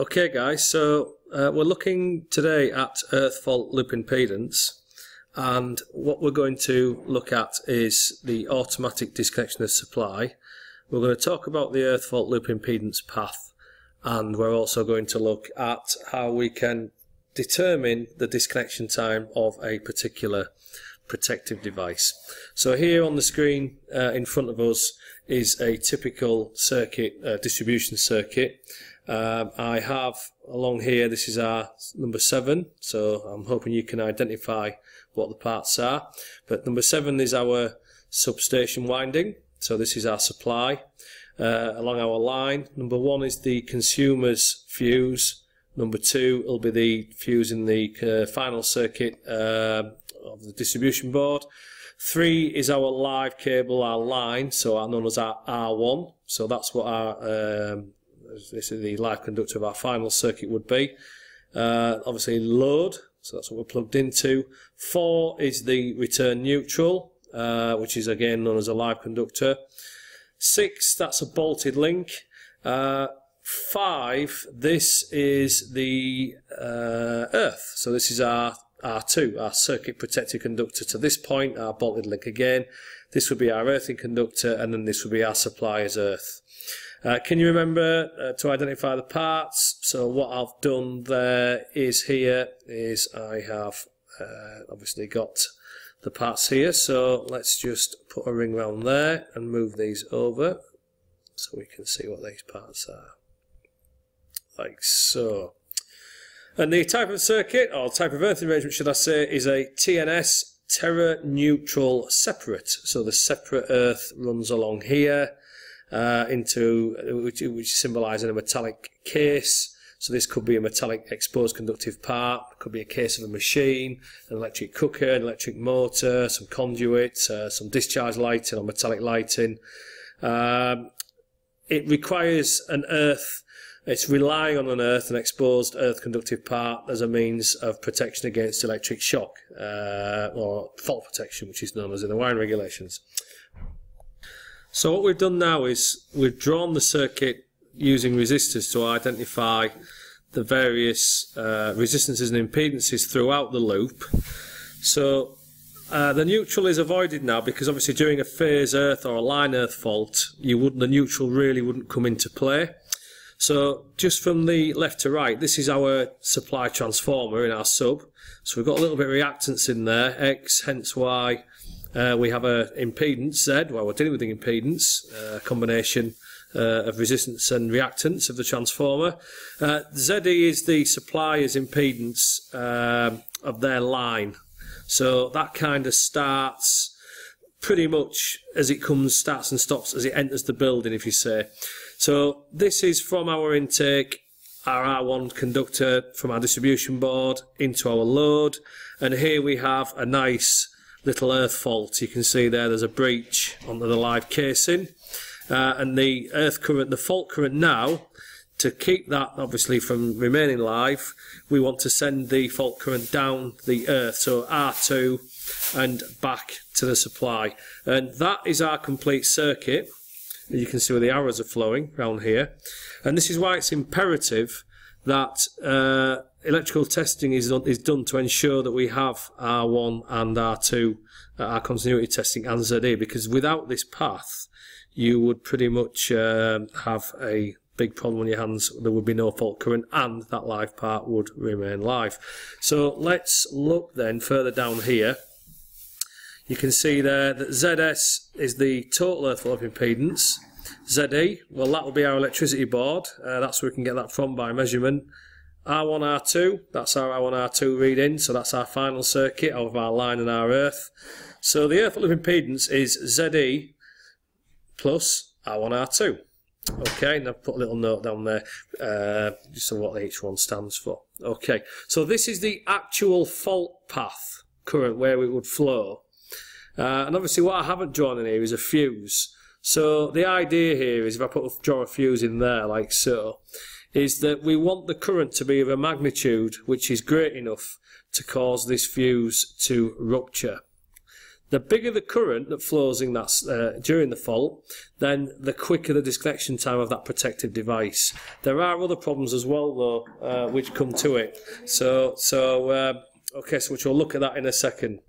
Okay guys, so uh, we're looking today at earth fault loop impedance and what we're going to look at is the automatic disconnection of supply. We're going to talk about the earth fault loop impedance path and we're also going to look at how we can determine the disconnection time of a particular protective device. So here on the screen uh, in front of us is a typical circuit, uh, distribution circuit. Um, I have along here, this is our number seven, so I'm hoping you can identify what the parts are. But number seven is our substation winding, so this is our supply uh, along our line. Number one is the consumer's fuse. Number two will be the fuse in the uh, final circuit uh, of the distribution board. Three is our live cable, our line, so our known as our R1. So that's what our um, this is the live conductor of our final circuit would be. Uh, obviously load, so that's what we're plugged into. Four is the return neutral, uh, which is again known as a live conductor. Six, that's a bolted link. Uh, five, this is the uh, earth. So this is our R2, our circuit protective conductor to this point, our bolted link again. This would be our earthing conductor, and then this would be our supplier's earth. Uh, can you remember uh, to identify the parts? So what I've done there is here is I have uh, obviously got the parts here. So let's just put a ring around there and move these over so we can see what these parts are. Like so. And the type of circuit, or type of earthing arrangement, should I say, is a TNS Terra Neutral Separate. So the separate earth runs along here uh, into which, which symbolises a metallic case. So this could be a metallic exposed conductive part, could be a case of a machine, an electric cooker, an electric motor, some conduit, uh, some discharge lighting or metallic lighting. Um, it requires an earth it's relying on an earth, an exposed earth conductive part, as a means of protection against electric shock uh, or fault protection, which is known as in the wiring regulations. So what we've done now is we've drawn the circuit using resistors to identify the various uh, resistances and impedances throughout the loop. So uh, the neutral is avoided now because obviously during a phase earth or a line earth fault, you wouldn't the neutral really wouldn't come into play. So just from the left to right, this is our supply transformer in our sub. So we've got a little bit of reactance in there, X, hence why uh, we have a impedance Z, well we're dealing with the impedance, uh, combination uh, of resistance and reactance of the transformer. Uh, ZE is the supplier's impedance um, of their line. So that kind of starts pretty much as it comes, starts and stops as it enters the building, if you say. So this is from our intake, our R1 conductor from our distribution board into our load. And here we have a nice little earth fault. You can see there there's a breach onto the live casing. Uh, and the earth current, the fault current now, to keep that obviously from remaining live, we want to send the fault current down the earth, so R2 and back to the supply. And that is our complete circuit. You can see where the arrows are flowing around here. And this is why it's imperative that uh, electrical testing is done, is done to ensure that we have R1 and R2, uh, our continuity testing and ZE, because without this path, you would pretty much uh, have a big problem on your hands. There would be no fault current and that live part would remain live. So let's look then further down here you can see there that ZS is the total earth fault impedance. ZE, well that will be our electricity board. Uh, that's where we can get that from by measurement. R1, R2, that's our R1, R2 reading, so that's our final circuit of our line and our earth. So the earth fault impedance is ZE plus R1, R2. Okay, and I've put a little note down there, uh, just on what each one stands for. Okay, so this is the actual fault path current where it would flow. Uh, and obviously what I haven't drawn in here is a fuse. So the idea here is if I put a, draw a fuse in there like so, is that we want the current to be of a magnitude which is great enough to cause this fuse to rupture. The bigger the current that flows in that uh, during the fault, then the quicker the disconnection time of that protective device. There are other problems as well, though, uh, which come to it. So, so uh, okay, so which we'll look at that in a second.